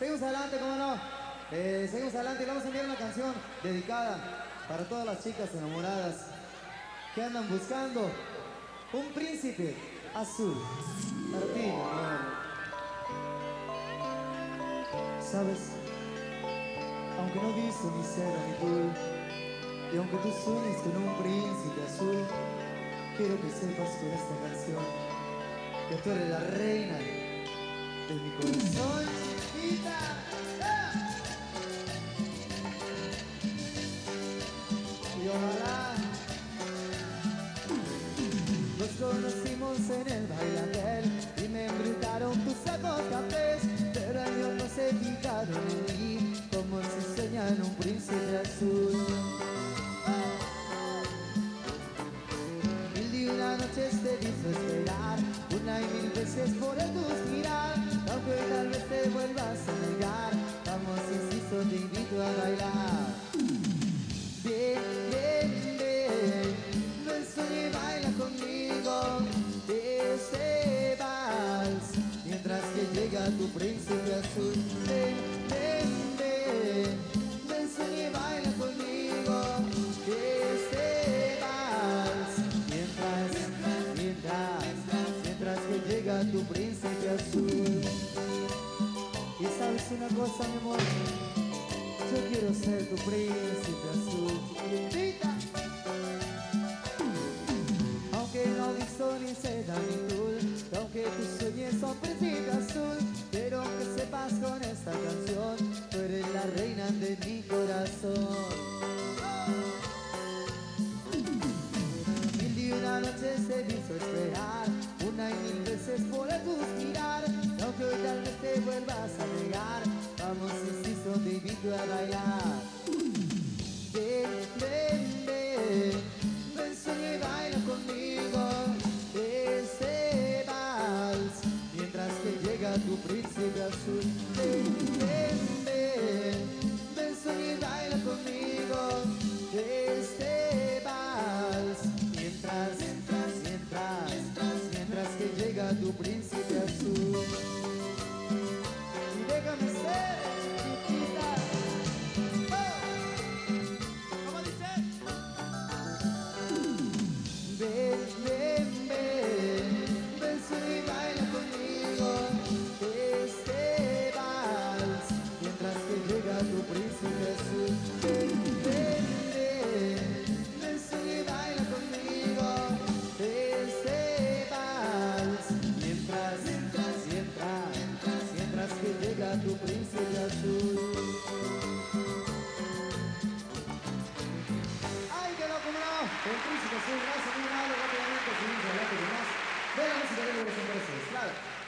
Seguimos adelante, cómo no. Eh, seguimos adelante y vamos a enviar una canción dedicada para todas las chicas enamoradas que andan buscando un príncipe azul. Para. Sabes, aunque no visto ni seda ni tul, y aunque tú sueñes con un príncipe azul, quiero que sepas con esta canción que tú eres la reina de mi corazón, conocimos en el bailadero y me embrujaron tus ojos cafés, pero ellos no se fijaron en mí como si soñan un príncipe azul. Mil y una noches te hizo esperar, una y mil veces por el tus mirar, aunque tal vez te vuelvas a negar, tu príncipe azul. Y sabes una cosa, mi amor. Yo quiero ser tu príncipe azul, chiquitita. Aunque no he visto ni seda ni tul, y aunque tus sueños son príncipe azul, quiero que sepas con esta canción, tú eres la reina de mi corazón. Bailar. Ven, ven, ven, ven y baila conmigo este vals, mientras que llega tu príncipe azul. Ven, ven, ven, ven y baila conmigo este vals, mientras, mientras, mientras, mientras que llega tu príncipe ¡Ay, qué gracias, los ¡Claro!